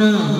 no.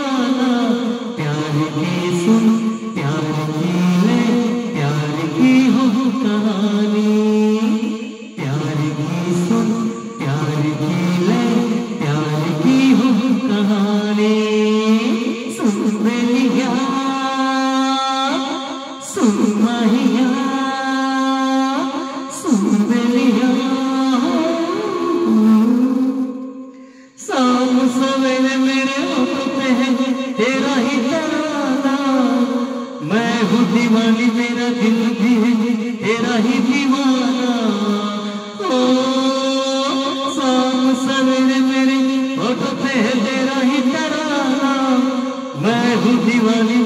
दीवानी मेरा दिल भी है तेरा ही दीवाना। ओ शाम सवेरे मेरे फ़ोटो पे है तेरा ही तराना। मैं हूँ दीवानी